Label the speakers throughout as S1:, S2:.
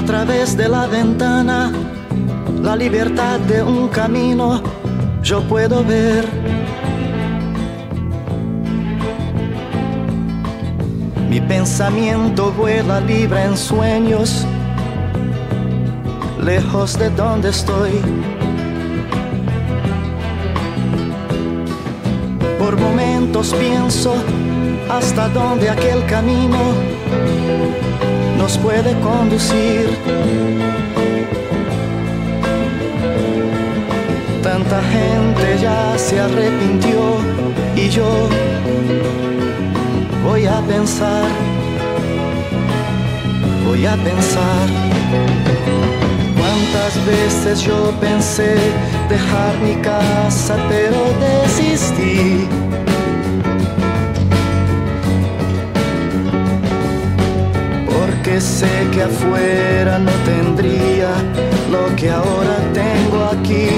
S1: A través de la ventana, la libertad de un camino, yo puedo ver. Mi pensamiento vuela libre en sueños, lejos de donde estoy. Por momentos pienso hasta dónde aquel camino nos puede conducir. Tanta gente ya se arrepintió y yo voy a pensar, voy a pensar. Cuántas veces yo pensé dejar mi casa, pero desistí. Sé que afuera no tendría lo que ahora tengo aquí.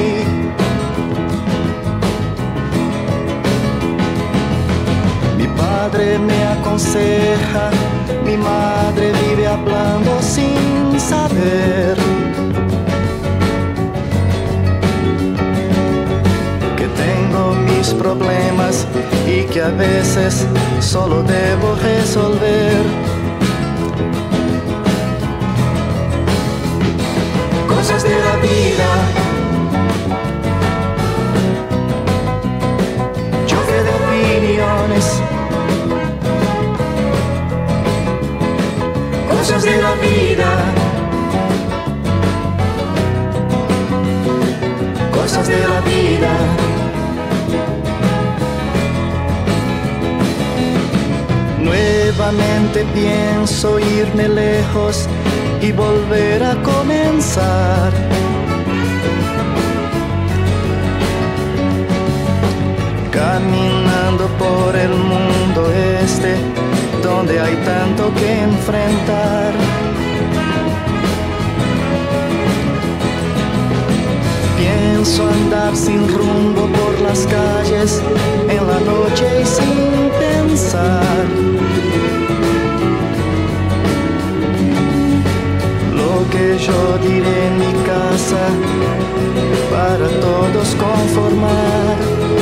S1: Mi padre me aconseja, mi madre vive hablando sin saber. Que tengo mis problemas y que a veces solo debo resolver. Nuevamente pienso irme lejos y volver a comenzar. Caminando por el mundo este, donde hay tanto que enfrentar. Pienso andar sin rumbo por las calles en la noche y sin pensar. Lo que yo diré en mi casa para todos conformar.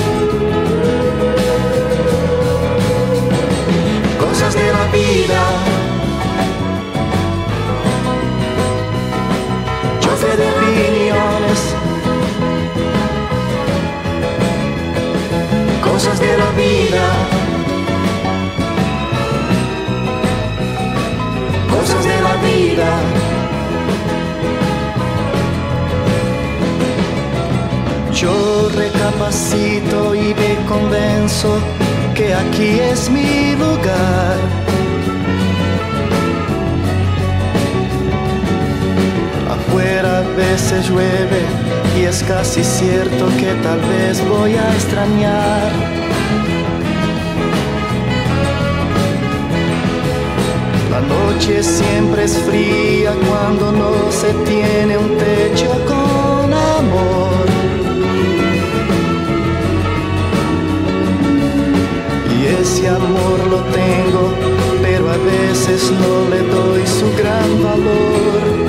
S1: Yo recapacito y me convenzo que aquí es mi lugar. Afuera a veces llueve y es casi cierto que tal vez voy a extrañar. La noche siempre es fría cuando no se tiene un techo con amor. No le doy su gran valor.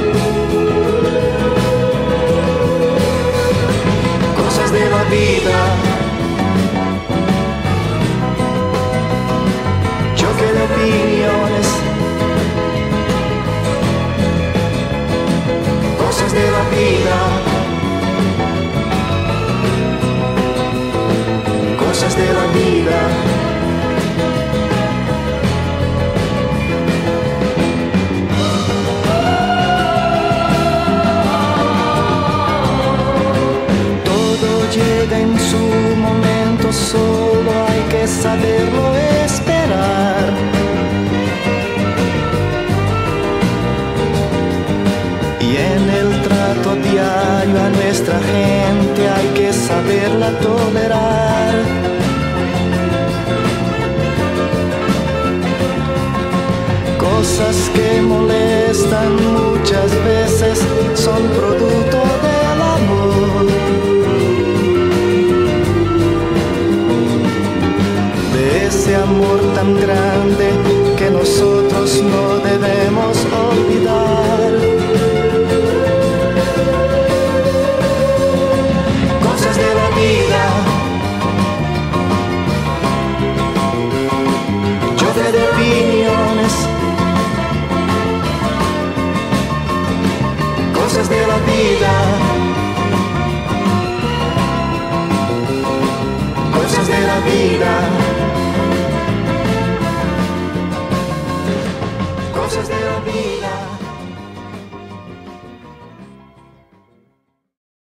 S1: Solo hay que saberlo esperar. Y en el trato diario a nuestra gente hay que saberla tolerar. Cosas que molestan muchas veces son producto del tan.